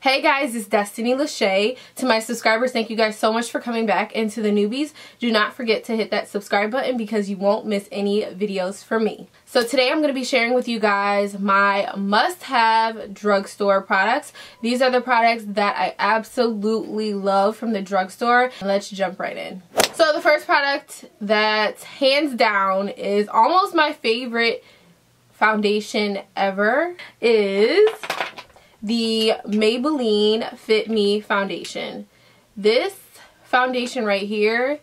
Hey guys, it's Destiny Lashae. To my subscribers, thank you guys so much for coming back. And to the newbies, do not forget to hit that subscribe button because you won't miss any videos from me. So today I'm going to be sharing with you guys my must-have drugstore products. These are the products that I absolutely love from the drugstore. Let's jump right in. So the first product that hands down is almost my favorite foundation ever is the Maybelline Fit Me foundation. This foundation right here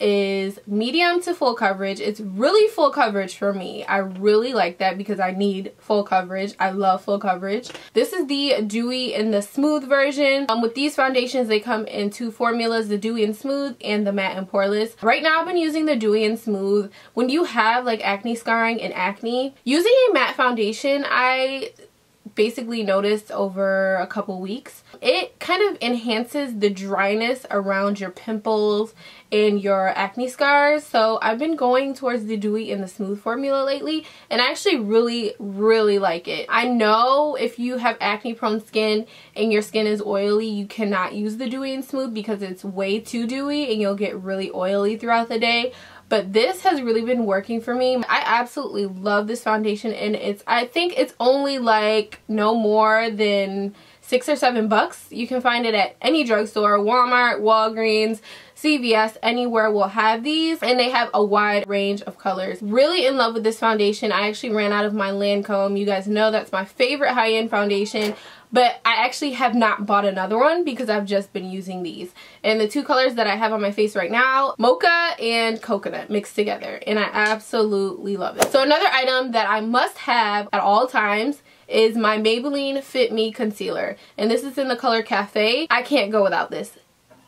is medium to full coverage. It's really full coverage for me. I really like that because I need full coverage. I love full coverage. This is the dewy and the smooth version. Um, with these foundations, they come in two formulas, the dewy and smooth and the matte and poreless. Right now, I've been using the dewy and smooth. When you have like acne scarring and acne, using a matte foundation, I basically noticed over a couple weeks. It kind of enhances the dryness around your pimples and your acne scars. So I've been going towards the dewy and the smooth formula lately and I actually really, really like it. I know if you have acne prone skin and your skin is oily, you cannot use the dewy and smooth because it's way too dewy and you'll get really oily throughout the day but this has really been working for me. I absolutely love this foundation and it's I think it's only like no more than six or seven bucks. You can find it at any drugstore, Walmart, Walgreens, CVS, anywhere will have these and they have a wide range of colors. Really in love with this foundation. I actually ran out of my Lancome. You guys know that's my favorite high-end foundation but I actually have not bought another one because I've just been using these. And the two colors that I have on my face right now, mocha and coconut mixed together. And I absolutely love it. So another item that I must have at all times is my Maybelline Fit Me Concealer. And this is in the color Cafe. I can't go without this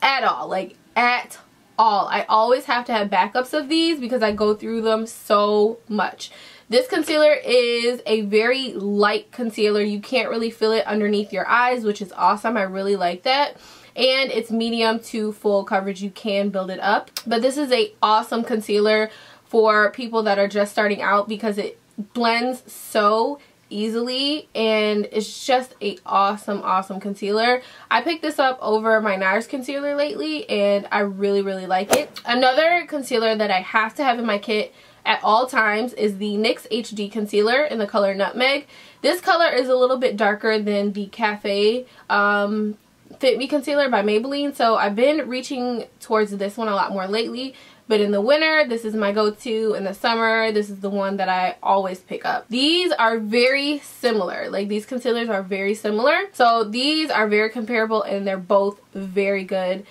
at all. Like at all. I always have to have backups of these because I go through them so much. This concealer is a very light concealer. You can't really feel it underneath your eyes, which is awesome. I really like that. And it's medium to full coverage. You can build it up. But this is a awesome concealer for people that are just starting out because it blends so easily and it's just a awesome awesome concealer i picked this up over my nars concealer lately and i really really like it another concealer that i have to have in my kit at all times is the NYX HD concealer in the color nutmeg this color is a little bit darker than the cafe um, Fit Me Concealer by Maybelline. So I've been reaching towards this one a lot more lately. But in the winter, this is my go-to. In the summer, this is the one that I always pick up. These are very similar. Like these concealers are very similar. So these are very comparable and they're both very good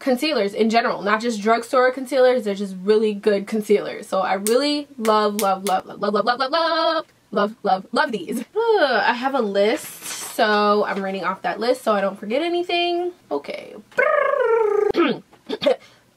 concealers in general not just drugstore concealers they're just really good concealers so i really love love love love love love love love love love love love these i have a list so i'm reading off that list so i don't forget anything okay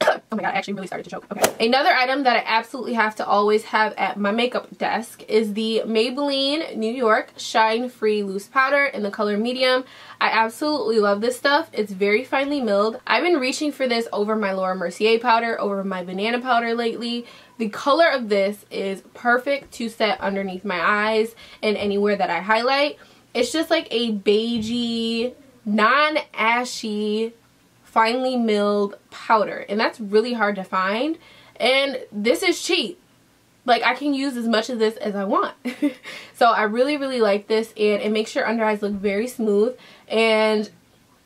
oh my god, I actually really started to choke. Okay. Another item that I absolutely have to always have at my makeup desk is the Maybelline New York Shine Free Loose Powder in the color medium. I absolutely love this stuff. It's very finely milled. I've been reaching for this over my Laura Mercier powder, over my banana powder lately. The color of this is perfect to set underneath my eyes and anywhere that I highlight. It's just like a beigey, non-ashy finely milled powder and that's really hard to find and this is cheap. Like I can use as much of this as I want. So I really really like this and it makes your under eyes look very smooth and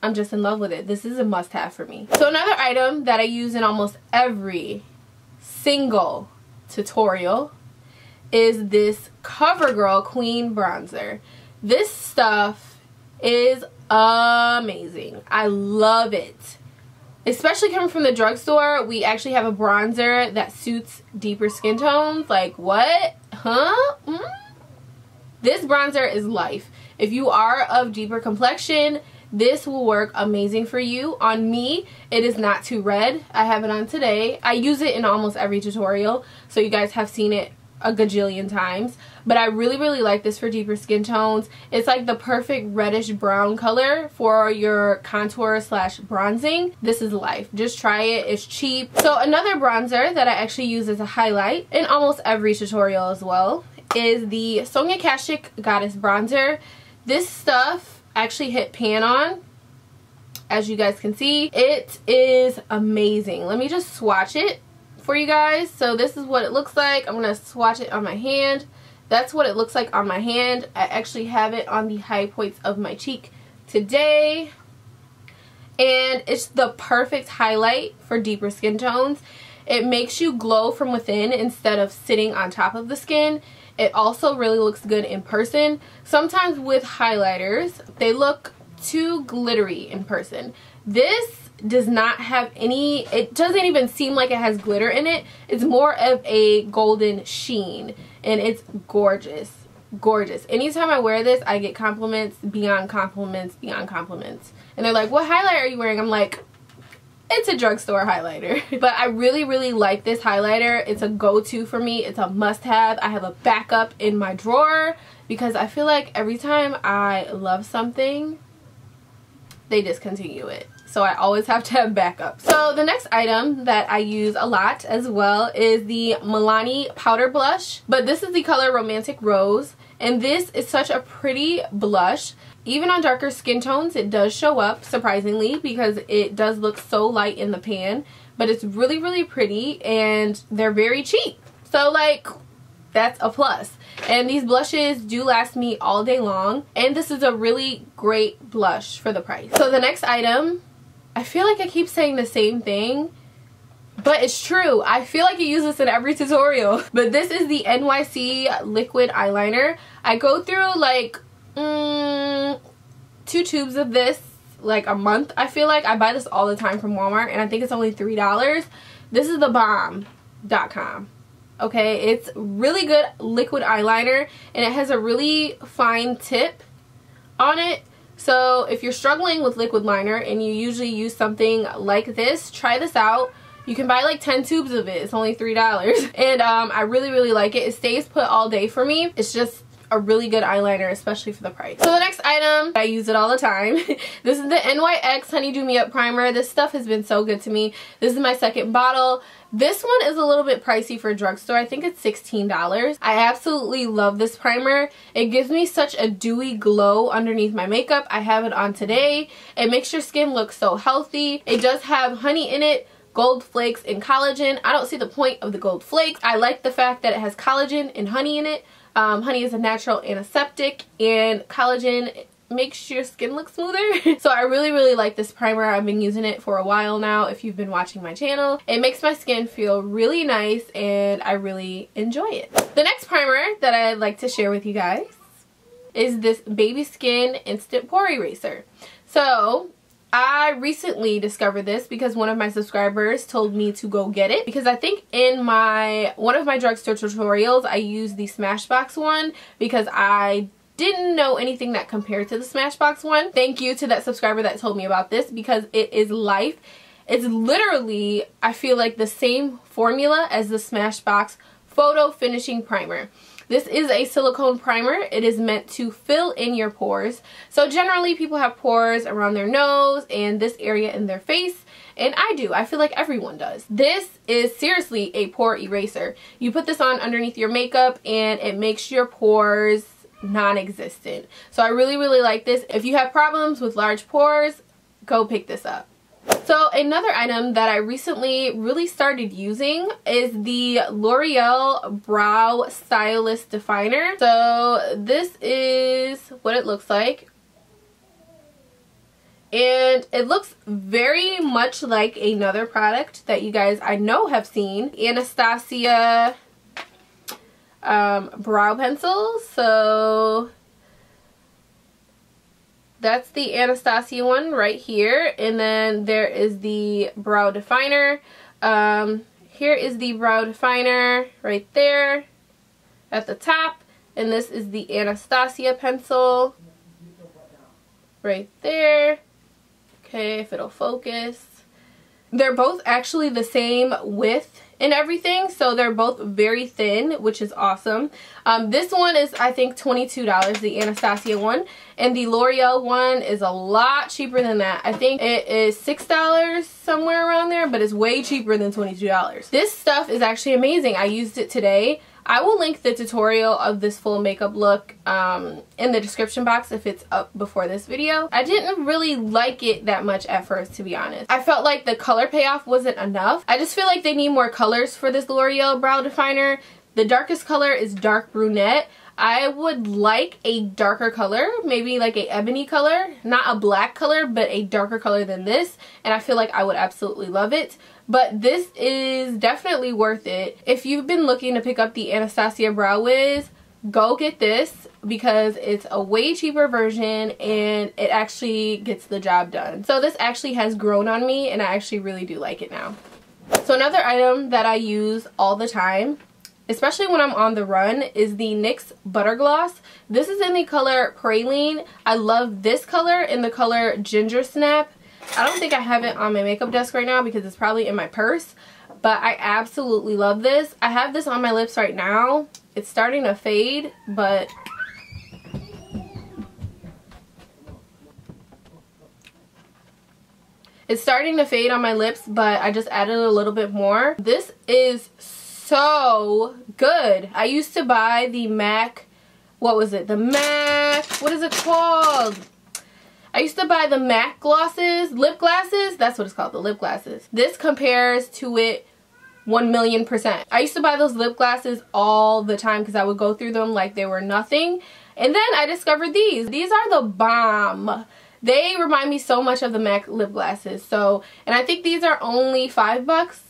I'm just in love with it. This is a must-have for me. So another item that I use in almost every single tutorial is this CoverGirl Queen Bronzer. This stuff is amazing. I love it. Especially coming from the drugstore, we actually have a bronzer that suits deeper skin tones. Like, what? Huh? Mm? This bronzer is life. If you are of deeper complexion, this will work amazing for you. On me, it is not too red. I have it on today. I use it in almost every tutorial, so you guys have seen it a gajillion times but I really really like this for deeper skin tones it's like the perfect reddish brown color for your contour slash bronzing this is life just try it it's cheap so another bronzer that I actually use as a highlight in almost every tutorial as well is the Sonia Kashuk Goddess Bronzer. This stuff actually hit pan on as you guys can see. It is amazing. Let me just swatch it for you guys. So this is what it looks like. I'm going to swatch it on my hand. That's what it looks like on my hand. I actually have it on the high points of my cheek today. And it's the perfect highlight for deeper skin tones. It makes you glow from within instead of sitting on top of the skin. It also really looks good in person. Sometimes with highlighters, they look too glittery in person. This does not have any, it doesn't even seem like it has glitter in it. It's more of a golden sheen and it's gorgeous. Gorgeous. Anytime I wear this, I get compliments beyond compliments beyond compliments. And they're like, what highlighter are you wearing? I'm like, it's a drugstore highlighter. but I really, really like this highlighter. It's a go-to for me. It's a must-have. I have a backup in my drawer because I feel like every time I love something, they discontinue it. So I always have to have backup. So the next item that I use a lot as well is the Milani Powder Blush. But this is the color Romantic Rose. And this is such a pretty blush. Even on darker skin tones, it does show up, surprisingly, because it does look so light in the pan. But it's really, really pretty, and they're very cheap. So, like, that's a plus. And these blushes do last me all day long. And this is a really great blush for the price. So the next item, I feel like I keep saying the same thing. But it's true. I feel like I use this in every tutorial. But this is the NYC liquid eyeliner. I go through like mm, two tubes of this like a month I feel like. I buy this all the time from Walmart and I think it's only $3. This is the bomb.com okay it's really good liquid eyeliner and it has a really fine tip on it so if you're struggling with liquid liner and you usually use something like this try this out. You can buy like 10 tubes of it. It's only three dollars. And um, I really really like it. It stays put all day for me. It's just a really good eyeliner, especially for the price. So the next item, I use it all the time. this is the NYX Honey Honeydew Me Up Primer. This stuff has been so good to me. This is my second bottle. This one is a little bit pricey for a drugstore. I think it's $16. I absolutely love this primer. It gives me such a dewy glow underneath my makeup. I have it on today. It makes your skin look so healthy. It does have honey in it gold flakes and collagen. I don't see the point of the gold flakes. I like the fact that it has collagen and honey in it. Um, honey is a natural antiseptic and collagen makes your skin look smoother. so I really, really like this primer. I've been using it for a while now if you've been watching my channel. It makes my skin feel really nice and I really enjoy it. The next primer that I'd like to share with you guys is this Baby Skin Instant Pore Eraser. So I recently discovered this because one of my subscribers told me to go get it because I think in my one of my drugstore tutorials I used the Smashbox one because I didn't know anything that compared to the Smashbox one. Thank you to that subscriber that told me about this because it is life. It's literally, I feel like the same formula as the Smashbox Photo Finishing Primer. This is a silicone primer. It is meant to fill in your pores. So generally people have pores around their nose and this area in their face. And I do. I feel like everyone does. This is seriously a pore eraser. You put this on underneath your makeup and it makes your pores non-existent. So I really, really like this. If you have problems with large pores, go pick this up. So another item that I recently really started using is the L'Oreal Brow Stylist Definer. So this is what it looks like. And it looks very much like another product that you guys I know have seen. Anastasia um, brow pencil. So that's the Anastasia one right here. And then there is the brow definer. Um, here is the brow definer right there at the top. And this is the Anastasia pencil right there. Okay, if it'll focus. They're both actually the same width and everything so they're both very thin which is awesome. Um, this one is I think $22 the Anastasia one and the L'Oreal one is a lot cheaper than that. I think it is $6 somewhere around there but it's way cheaper than $22 this stuff is actually amazing. I used it today I will link the tutorial of this full makeup look um, in the description box if it's up before this video. I didn't really like it that much at first to be honest. I felt like the color payoff wasn't enough. I just feel like they need more colors for this L'Oreal brow definer. The darkest color is dark brunette. I would like a darker color, maybe like a ebony color, not a black color, but a darker color than this, and I feel like I would absolutely love it. But this is definitely worth it. If you've been looking to pick up the Anastasia Brow Wiz, go get this because it's a way cheaper version and it actually gets the job done. So this actually has grown on me and I actually really do like it now. So another item that I use all the time especially when I'm on the run, is the NYX Butter Gloss. This is in the color Praline. I love this color in the color Ginger Snap. I don't think I have it on my makeup desk right now because it's probably in my purse. But I absolutely love this. I have this on my lips right now. It's starting to fade, but It's starting to fade on my lips, but I just added a little bit more. This is so good. I used to buy the MAC, what was it? The MAC, what is it called? I used to buy the MAC glosses, lip glasses. That's what it's called, the lip glasses. This compares to it 1 million percent. I used to buy those lip glasses all the time because I would go through them like they were nothing. And then I discovered these. These are the bomb. They remind me so much of the MAC lip glasses. So, and I think these are only five bucks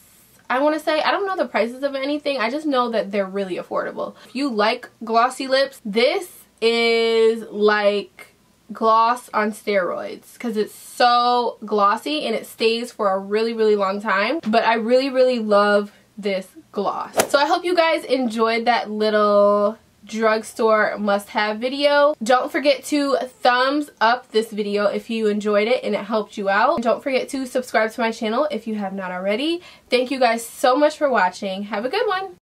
I want to say. I don't know the prices of anything. I just know that they're really affordable. If you like glossy lips, this is like gloss on steroids because it's so glossy and it stays for a really really long time but I really really love this gloss so I hope you guys enjoyed that little drugstore must-have video. Don't forget to thumbs up this video if you enjoyed it and it helped you out. Don't forget to subscribe to my channel if you have not already. Thank you guys so much for watching. Have a good one.